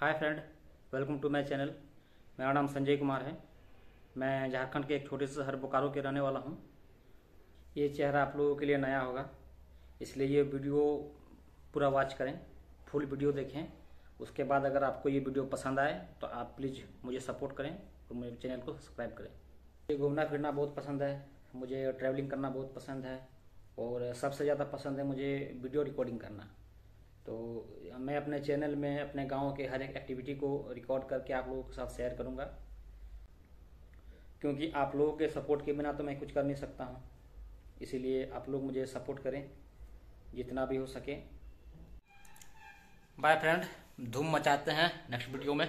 Hi friend, welcome to my channel. मेरा नाम संजय कुमार है। मैं झारखंड के एक छोटे से शहर बोकारो के रहने वाला हूँ। ये चेहरा आप लोगों के लिए नया होगा, इसलिए ये वीडियो पूरा वॉच करें फुल वीडियो देखें। उसके बाद अगर आपको ये वीडियो पसंद आए तो आप प्लीज़ मुझे सपोर्ट करें और मेरे चैनल को सब्सक्राइब करें। मुझे घूमना फिरना बहुत पसंद है, मुझे ट्रैवलिंग करना बहुत पसंद है और सबसे ज़्यादा पसंद है मुझे वीडियो रिकॉर्डिंग करना। तो मैं अपने चैनल में, अपने गाँव के हर एक एक्टिविटी को रिकॉर्ड करके आप लोगों के साथ शेयर करूँगा। क्योंकि आप लोगों के सपोर्ट के बिना तो मैं कुछ कर नहीं सकता हूँ। इसीलिए आप लोग मुझे सपोर्ट करें, जितना भी हो सके। बाय फ्रेंड धूम मचाते हैं नेक्स्ट वीडियो में।